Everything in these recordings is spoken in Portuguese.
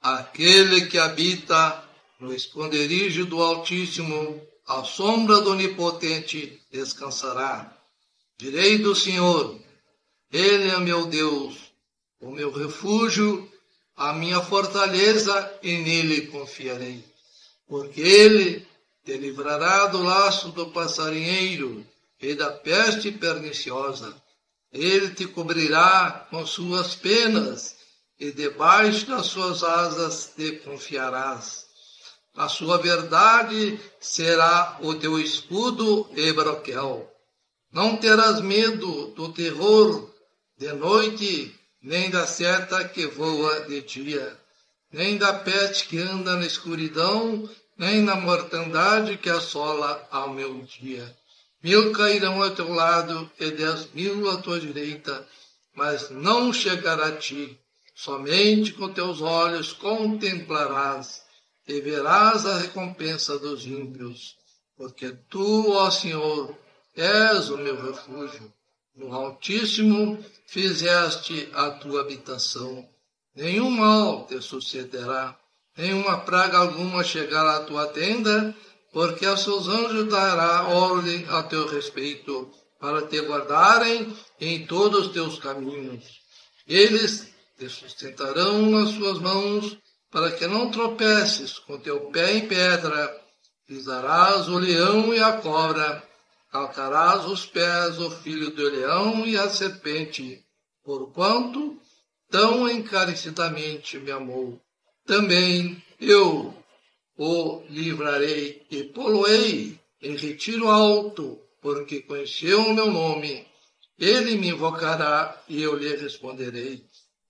Aquele que habita no esconderijo do Altíssimo, à sombra do Onipotente descansará. Direi do Senhor, Ele é meu Deus, o meu refúgio, a minha fortaleza, e nele confiarei. Porque Ele te livrará do laço do passarinheiro e da peste perniciosa. Ele te cobrirá com suas penas, e debaixo das suas asas te confiarás. A sua verdade será o teu escudo e broquel. Não terás medo do terror de noite, nem da seta que voa de dia, nem da peste que anda na escuridão, nem na mortandade que assola ao meu dia. Mil cairão ao teu lado e dez mil à tua direita, mas não chegará a ti. Somente com teus olhos contemplarás e verás a recompensa dos ímpios, porque tu, ó Senhor, és o meu refúgio. No Altíssimo fizeste a tua habitação. Nenhum mal te sucederá, nenhuma praga alguma chegará à tua tenda, porque aos seus anjos dará ordem a teu respeito, para te guardarem em todos os teus caminhos. Eles te sustentarão nas suas mãos, para que não tropeces com teu pé em pedra. Pisarás o leão e a cobra, calcarás os pés o filho do leão e a serpente, porquanto tão encarecidamente me amou. Também eu o livrarei e poloei em retiro alto, porque conheceu o meu nome. Ele me invocará e eu lhe responderei.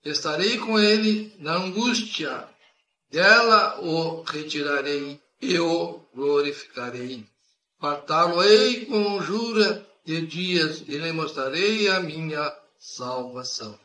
Estarei com ele na angústia, dela o retirarei e o glorificarei. Fartá-lo-ei com jura de dias e lhe mostrarei a minha salvação.